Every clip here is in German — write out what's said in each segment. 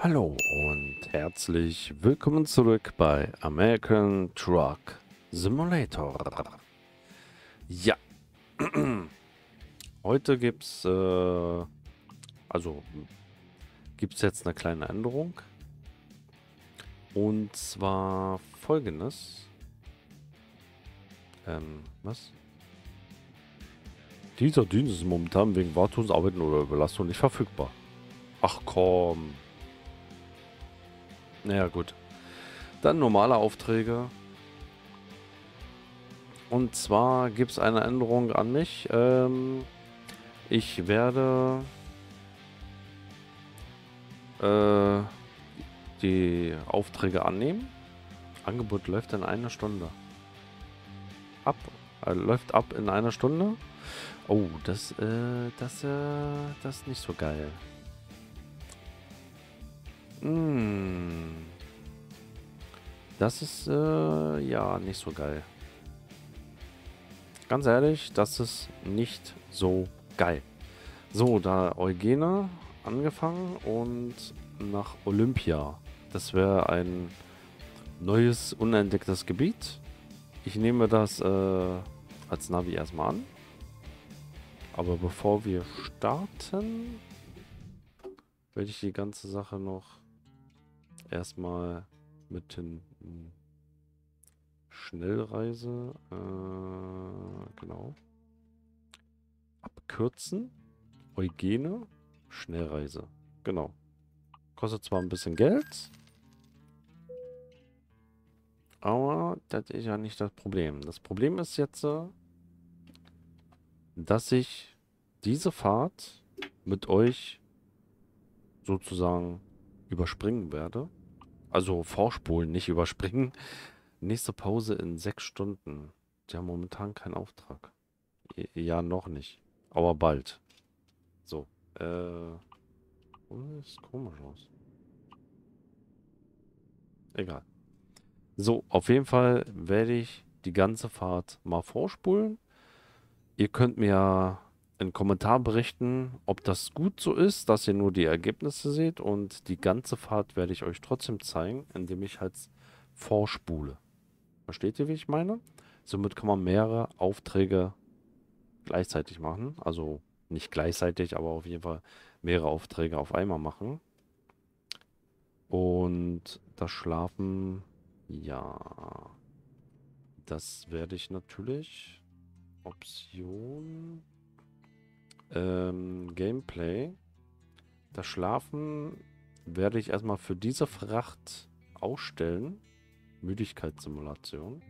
Hallo und herzlich willkommen zurück bei American Truck Simulator. Ja, heute gibt's, äh, also gibt's jetzt eine kleine Änderung. Und zwar folgendes. Ähm, was? Dieser Dienst ist momentan wegen Wartungsarbeiten oder Überlastung nicht verfügbar. Ach komm. Naja, gut. Dann normale Aufträge. Und zwar gibt es eine Änderung an mich. Ähm, ich werde äh, die Aufträge annehmen. Angebot läuft in einer Stunde. Ab. Äh, läuft ab in einer Stunde. Oh, das, äh, das, äh, das ist nicht so geil. Das ist, äh, ja, nicht so geil. Ganz ehrlich, das ist nicht so geil. So, da Eugene angefangen und nach Olympia. Das wäre ein neues, unentdecktes Gebiet. Ich nehme das äh, als Navi erstmal an. Aber bevor wir starten, werde ich die ganze Sache noch erstmal mit den hm, Schnellreise, äh, genau, abkürzen. Eugene, Schnellreise, genau. Kostet zwar ein bisschen Geld, aber das ist ja nicht das Problem. Das Problem ist jetzt, äh, dass ich diese Fahrt mit euch sozusagen überspringen werde. Also vorspulen, nicht überspringen. Nächste Pause in sechs Stunden. Die haben momentan keinen Auftrag. Ja, noch nicht. Aber bald. So. Äh. Das ist komisch aus. Egal. So, auf jeden Fall werde ich die ganze Fahrt mal vorspulen. Ihr könnt mir einen Kommentar berichten, ob das gut so ist, dass ihr nur die Ergebnisse seht und die ganze Fahrt werde ich euch trotzdem zeigen, indem ich halt vorspule. Versteht ihr, wie ich meine? Somit kann man mehrere Aufträge gleichzeitig machen. Also nicht gleichzeitig, aber auf jeden Fall mehrere Aufträge auf einmal machen. Und das Schlafen, ja, das werde ich natürlich. Option ähm, Gameplay. Das Schlafen werde ich erstmal für diese Fracht ausstellen. Müdigkeitssimulation.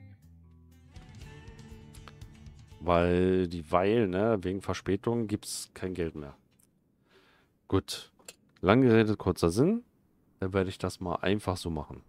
Weil die Weil, ne, wegen Verspätung gibt es kein Geld mehr. Gut. Lang geredet, kurzer Sinn. Dann werde ich das mal einfach so machen.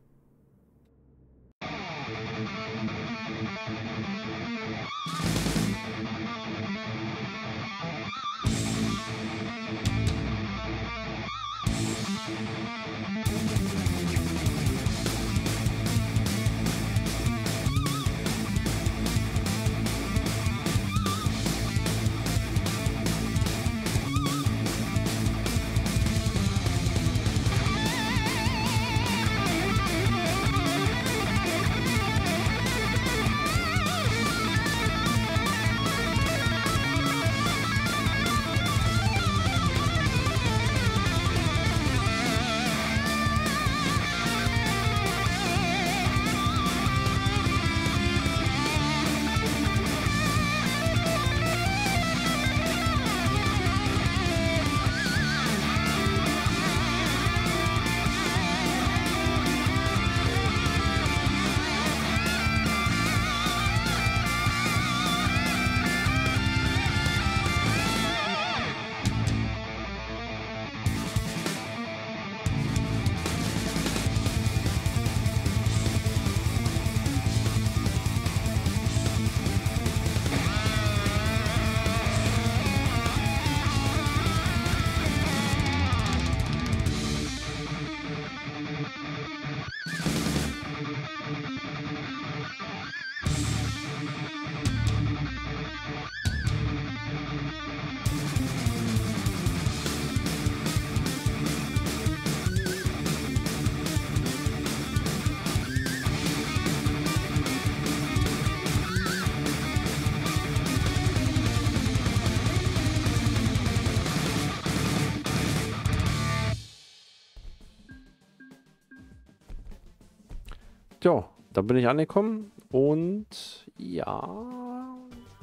Da bin ich angekommen und ja,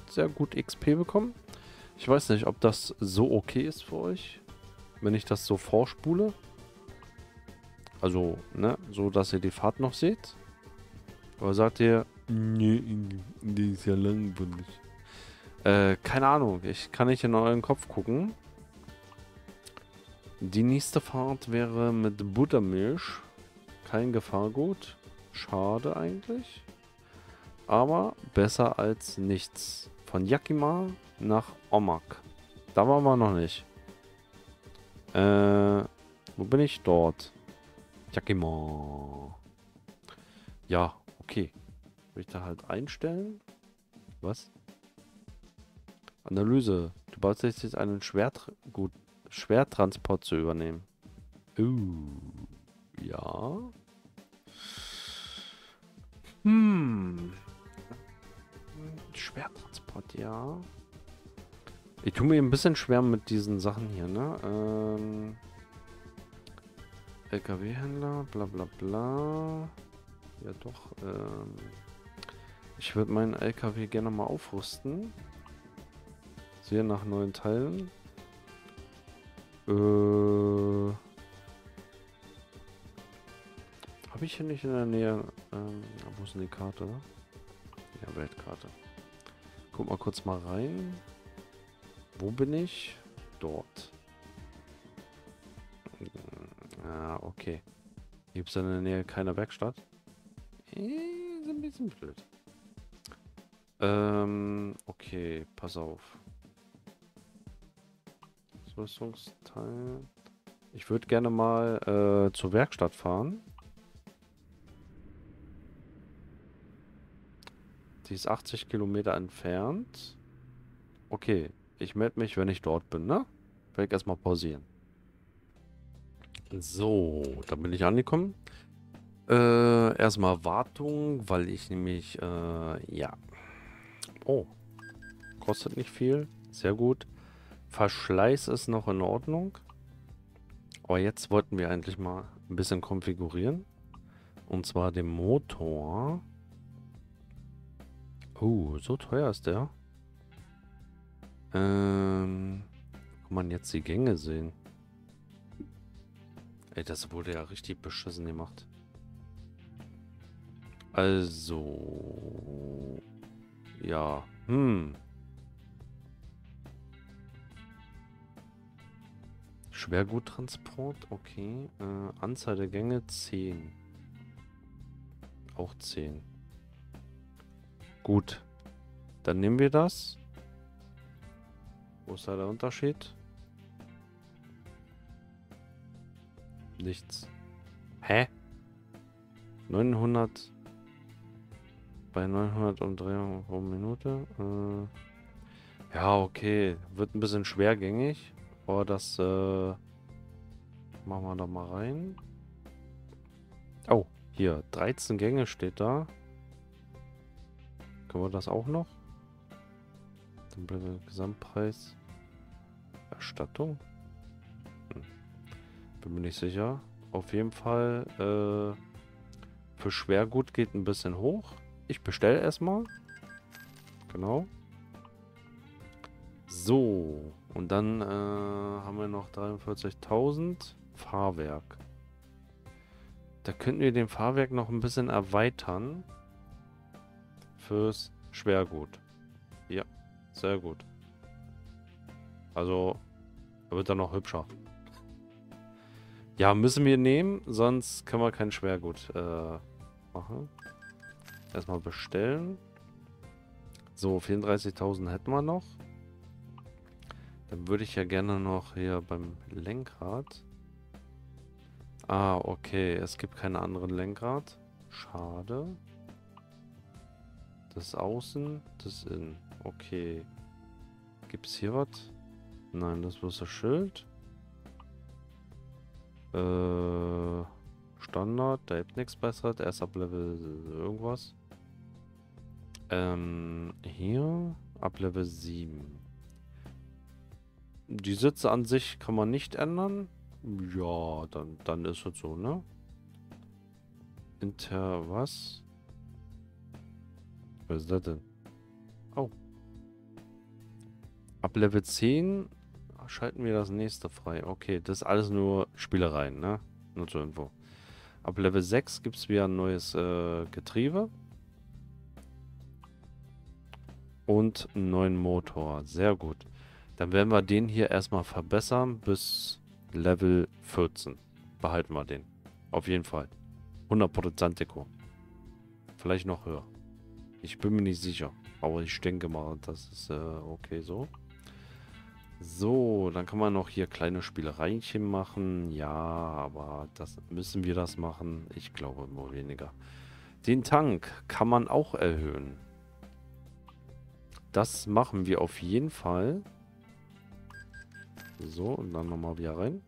sehr gut XP bekommen. Ich weiß nicht, ob das so okay ist für euch, wenn ich das so vorspule. Also, ne, so dass ihr die Fahrt noch seht. Oder sagt ihr, nee, die ist ja langweilig. Äh, keine Ahnung, ich kann nicht in euren Kopf gucken. Die nächste Fahrt wäre mit Buttermilch. Kein Gefahrgut. Schade eigentlich. Aber besser als nichts. Von Yakima nach Omak. Da waren wir noch nicht. Äh, wo bin ich? Dort. Yakima. Ja, okay. Will ich da halt einstellen? Was? Analyse. Du baust jetzt einen Schwert gut Schwertransport zu übernehmen. Uh, ja. Hm. Schwertransport, ja. Ich tue mir ein bisschen schwer mit diesen Sachen hier, ne? Ähm, LKW-Händler, bla bla bla. Ja doch, ähm, ich würde meinen LKW gerne mal aufrüsten. Sehe nach neuen Teilen. Äh. Habe ich hier nicht in der Nähe. Ähm, wo ist denn die Karte? Ja, Weltkarte. Guck mal kurz mal rein. Wo bin ich? Dort. Ah, okay. Gibt es in der Nähe keine Werkstatt? Ist ein bisschen blöd. Ähm, okay, pass auf. Rüstungsteil. Ich würde gerne mal äh, zur Werkstatt fahren. Die ist 80 Kilometer entfernt. Okay, ich melde mich, wenn ich dort bin, ne? Werde ich erstmal pausieren. So, da bin ich angekommen. Äh, erstmal Wartung, weil ich nämlich, äh, ja. Oh, kostet nicht viel. Sehr gut. Verschleiß ist noch in Ordnung. Aber jetzt wollten wir eigentlich mal ein bisschen konfigurieren. Und zwar den Motor. Oh, so teuer ist der. Ähm, kann man jetzt die Gänge sehen? Ey, das wurde ja richtig beschissen gemacht. Also... Ja, hm... Schwerguttransport, okay. Äh, Anzahl der Gänge 10. Auch 10. Gut. Dann nehmen wir das. Wo ist da der Unterschied? Nichts. Hä? 900 bei 900 Umdrehungen pro Minute. Äh, ja, okay. Wird ein bisschen schwergängig. Oh, das äh, machen wir da mal rein. Oh, hier, 13 Gänge steht da. Können wir das auch noch? Dann Gesamtpreis. Erstattung? Hm. Bin mir nicht sicher. Auf jeden Fall äh, für Schwergut geht ein bisschen hoch. Ich bestelle erstmal. Genau. So. Und dann äh, haben wir noch 43.000 Fahrwerk. Da könnten wir den Fahrwerk noch ein bisschen erweitern. Fürs Schwergut. Ja, sehr gut. Also, er wird dann noch hübscher. Ja, müssen wir nehmen, sonst können wir kein Schwergut äh, machen. Erstmal bestellen. So, 34.000 hätten wir noch. Dann würde ich ja gerne noch hier beim Lenkrad. Ah, okay. Es gibt keinen anderen Lenkrad. Schade. Das Außen, das Innen. Okay. Gibt es hier was? Nein, das bloß das Schild. Äh, Standard, da gibt nichts besseres. Erst ab Level irgendwas. Ähm, hier ab Level 7. Die Sitze an sich kann man nicht ändern. Ja, dann, dann ist es so, ne? Inter was? Was ist das denn? Oh. Ab Level 10 schalten wir das nächste frei. Okay, das ist alles nur Spielereien, ne? Nur zur Info. Ab Level 6 gibt es wieder ein neues äh, Getriebe. Und einen neuen Motor. Sehr gut. Dann werden wir den hier erstmal verbessern bis Level 14. Behalten wir den. Auf jeden Fall. 100% Deko. Vielleicht noch höher. Ich bin mir nicht sicher. Aber ich denke mal, das ist äh, okay so. So, dann kann man noch hier kleine Spielereinchen machen. Ja, aber das müssen wir das machen? Ich glaube nur weniger. Den Tank kann man auch erhöhen. Das machen wir auf jeden Fall. So, und dann nochmal wieder rein.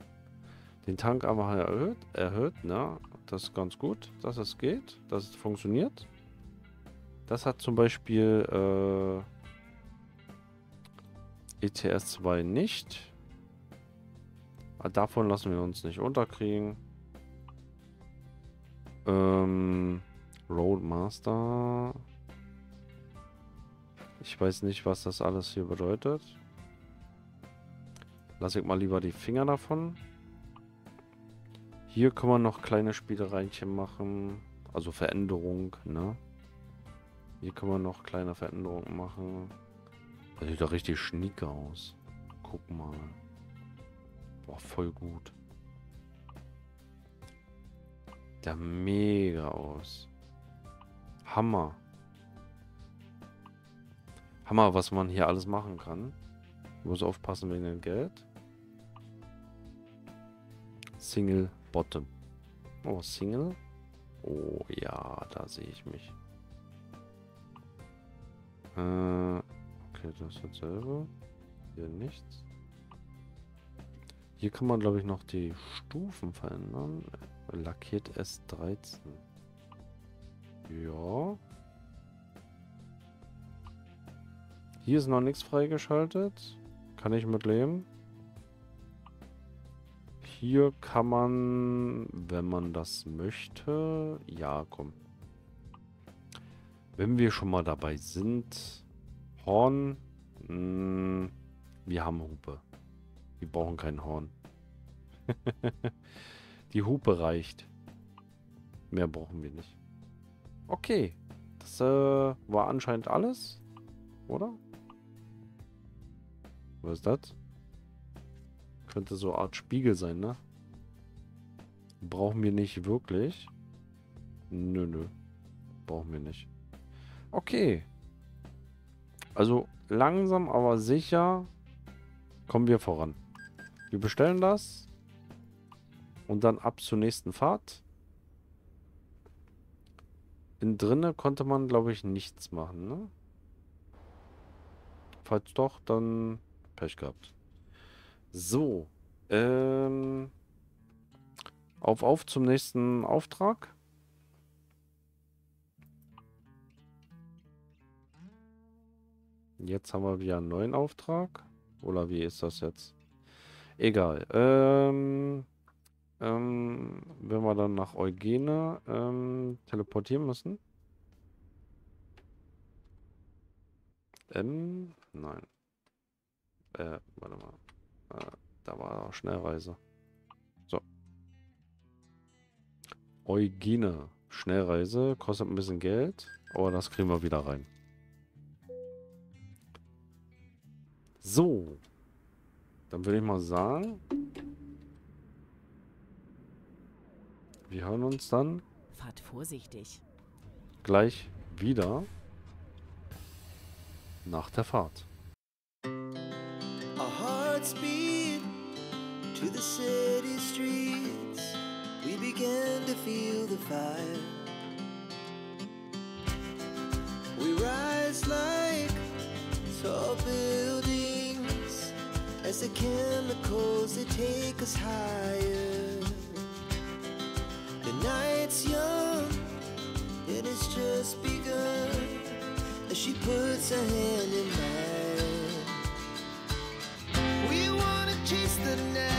Den Tank aber erhöht, erhöht, na, das ist ganz gut, dass es geht, dass es funktioniert. Das hat zum Beispiel äh, ETS 2 nicht. Aber davon lassen wir uns nicht unterkriegen. Ähm, Roadmaster. Ich weiß nicht, was das alles hier bedeutet. Lass ich mal lieber die Finger davon. Hier kann man noch kleine Spielereinchen machen. Also Veränderung, ne? Hier kann man noch kleine Veränderungen machen. Das sieht doch richtig schnieke aus. Guck mal. Boah, voll gut. Der mega aus. Hammer. Hammer, was man hier alles machen kann. Muss aufpassen wegen dem Geld. Single Bottom. Oh, Single. Oh ja, da sehe ich mich. Äh, okay, das ist dasselbe. Hier nichts. Hier kann man, glaube ich, noch die Stufen verändern. Lackiert S13. Ja. Hier ist noch nichts freigeschaltet. Kann ich mit leben. Hier kann man, wenn man das möchte... Ja, komm. Wenn wir schon mal dabei sind... Horn... Mh, hm, wir haben Hupe. Wir brauchen kein Horn. Die Hupe reicht. Mehr brauchen wir nicht. Okay. Das äh, war anscheinend alles. Oder? Was ist das? Könnte so eine Art Spiegel sein, ne? Brauchen wir nicht wirklich. Nö, nö. Brauchen wir nicht. Okay. Also langsam, aber sicher kommen wir voran. Wir bestellen das. Und dann ab zur nächsten Fahrt. In drinne konnte man, glaube ich, nichts machen, ne? Falls doch, dann Pech gehabt. So. Ähm, auf, auf zum nächsten Auftrag. Jetzt haben wir wieder einen neuen Auftrag. Oder wie ist das jetzt? Egal. Ähm, ähm, wenn wir dann nach Eugene ähm, teleportieren müssen. Ähm, nein. Äh, warte mal. Äh, da war auch Schnellreise. So. Eugene. Schnellreise. Kostet ein bisschen Geld. Aber das kriegen wir wieder rein. So. Dann würde ich mal sagen. Wir hören uns dann. Fahrt vorsichtig. Gleich wieder. Nach der Fahrt. to the city streets, we began to feel the fire. We rise like tall buildings the chemicals that take us higher. The night's young, it has just begun as she puts her hand in mine. We wanna chase the night.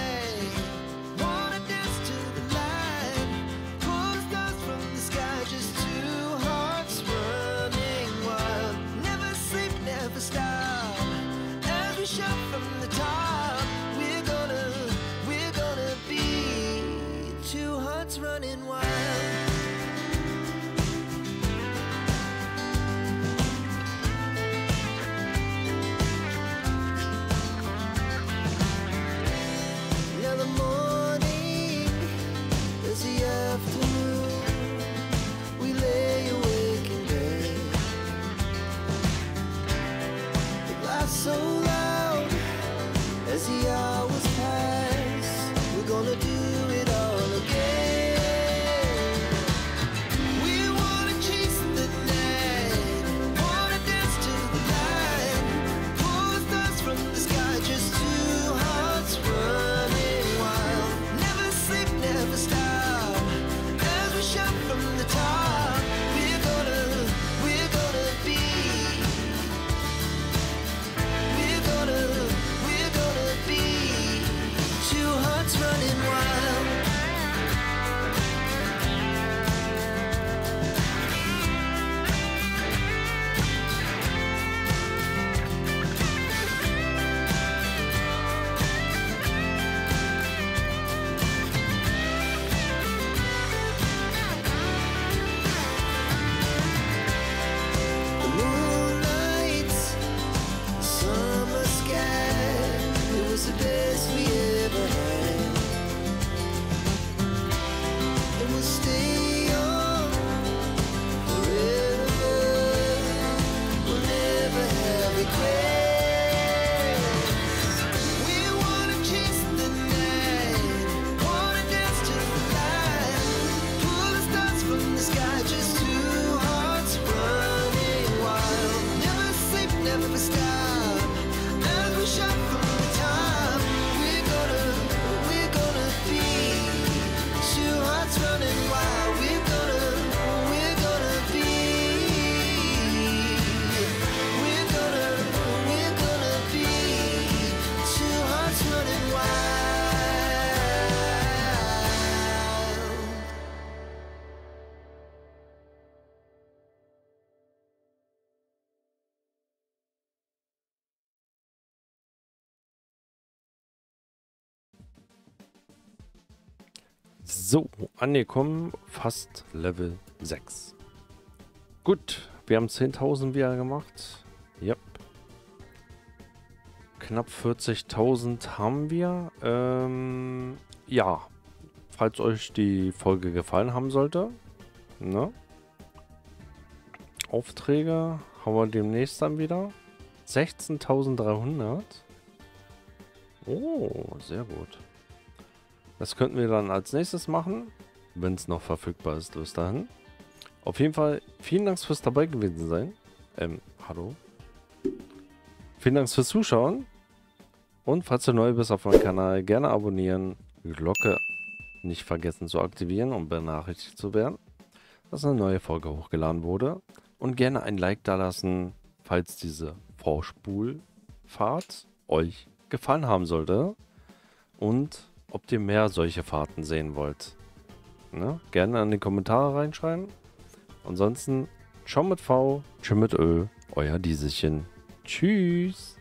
Never stop. So, angekommen, fast Level 6. Gut, wir haben 10.000 wieder gemacht. Yep. Knapp 40.000 haben wir. Ähm, ja, falls euch die Folge gefallen haben sollte, ne? Aufträge haben wir demnächst dann wieder. 16.300. Oh, sehr gut. Das könnten wir dann als nächstes machen, wenn es noch verfügbar ist bis dahin. Auf jeden Fall vielen Dank fürs dabei gewesen sein. Ähm, hallo. Vielen Dank fürs Zuschauen. Und falls du neu bist auf meinem Kanal, gerne abonnieren, Glocke nicht vergessen zu aktivieren, um benachrichtigt zu werden, dass eine neue Folge hochgeladen wurde. Und gerne ein Like da lassen, falls diese Vorspulfahrt euch gefallen haben sollte. Und ob ihr mehr solche Fahrten sehen wollt. Ne? Gerne in die Kommentare reinschreiben. Ansonsten, ciao mit V, tschüss mit Ö, euer Dieselchen. Tschüss.